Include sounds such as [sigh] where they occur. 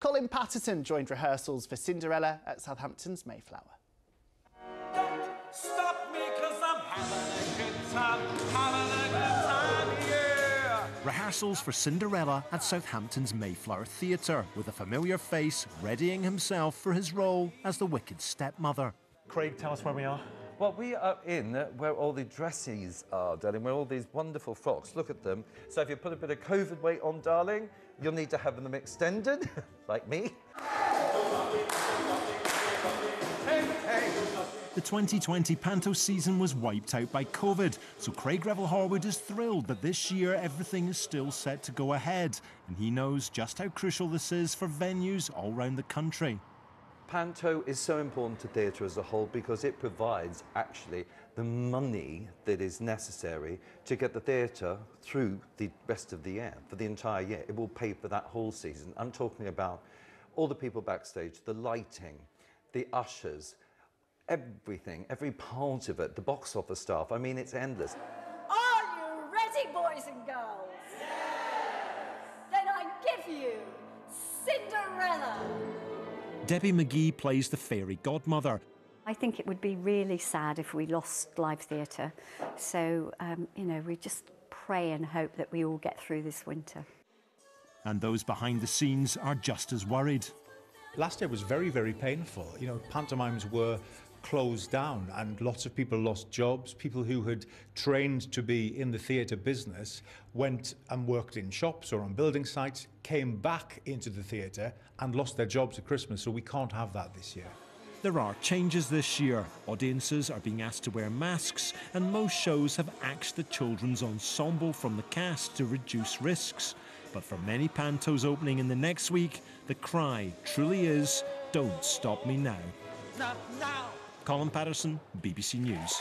Colin Patterson joined rehearsals for Cinderella at Southampton's Mayflower. Rehearsals for Cinderella at Southampton's Mayflower Theatre, with a familiar face readying himself for his role as the wicked stepmother. Craig, tell us where we are. Well, we are in where all the dresses are, darling, where all these wonderful frocks. Look at them. So if you put a bit of COVID weight on, darling, you'll need to have them extended, [laughs] like me. The 2020 Panto season was wiped out by COVID, so Craig Revel Horwood is thrilled that this year everything is still set to go ahead, and he knows just how crucial this is for venues all around the country. Panto is so important to theatre as a whole because it provides actually the money that is necessary to get the theatre through the rest of the year, for the entire year. It will pay for that whole season. I'm talking about all the people backstage, the lighting, the ushers, everything, every part of it, the box office staff. I mean, it's endless. Are you ready, boys and girls? Debbie McGee plays the fairy godmother. I think it would be really sad if we lost live theatre. So, um, you know, we just pray and hope that we all get through this winter. And those behind the scenes are just as worried. Last year was very, very painful. You know, pantomimes were closed down and lots of people lost jobs. People who had trained to be in the theatre business went and worked in shops or on building sites, came back into the theatre and lost their jobs at Christmas. So we can't have that this year. There are changes this year. Audiences are being asked to wear masks, and most shows have axed the children's ensemble from the cast to reduce risks. But for many pantos opening in the next week, the cry truly is don't stop me now. Now. Colin Patterson, BBC News.